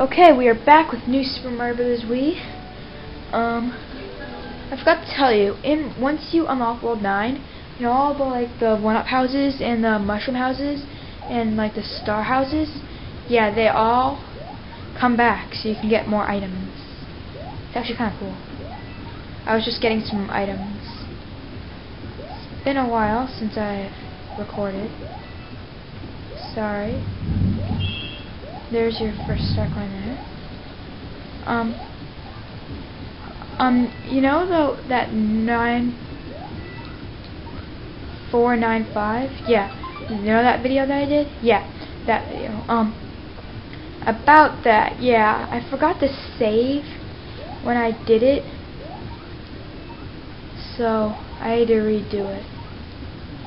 Okay, we are back with new Super Mario Bros. Wii. Um, I forgot to tell you, in once you unlock World 9, you know all the like the one-up houses and the mushroom houses and like the star houses, yeah, they all come back so you can get more items. It's actually kind of cool. I was just getting some items. It's been a while since I recorded. Sorry. There's your first star coin there. Um, um, you know though that nine four nine five? Yeah. You know that video that I did? Yeah, that video. Um, about that, yeah, I forgot to save when I did it, so I had to redo it.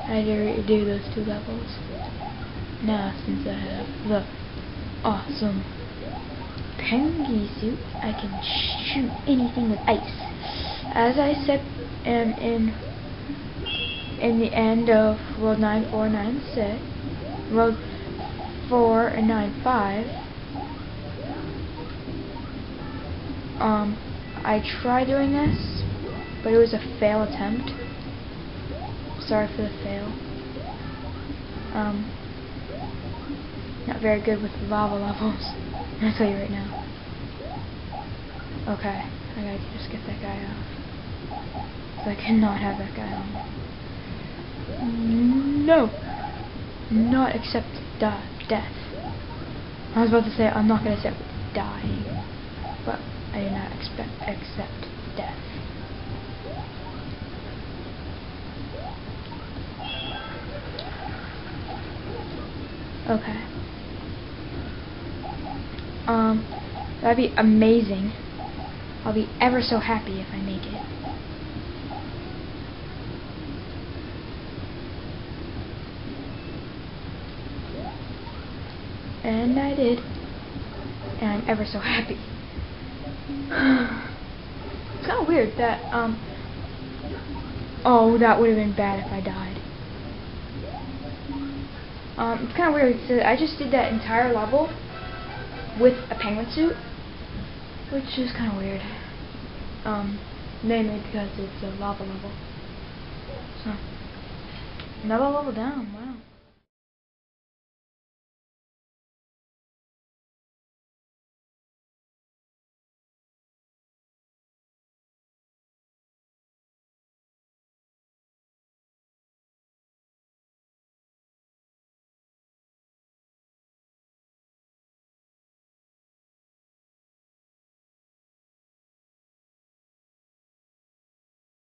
I had to redo those two levels. Now, since I have the awesome Pengy suit, I can shoot anything with ice. As I said um, in in the end of World 9496, World 4 and 95, um, I tried doing this, but it was a fail attempt. Sorry for the fail. Um, very good with lava levels. I'll tell you right now. Okay, I gotta just get that guy off. I cannot have that guy on. No! Not accept death. I was about to say I'm not gonna accept dying, but I do not expect accept death. Okay. Um, that'd be amazing. I'll be ever so happy if I make it. And I did. And I'm ever so happy. it's kind of weird that, um... Oh, that would have been bad if I died. Um, it's kind of weird. So I just did that entire level with a penguin suit, which is kind of weird. Um, mainly because it's a lava level. So, another level down. Wow.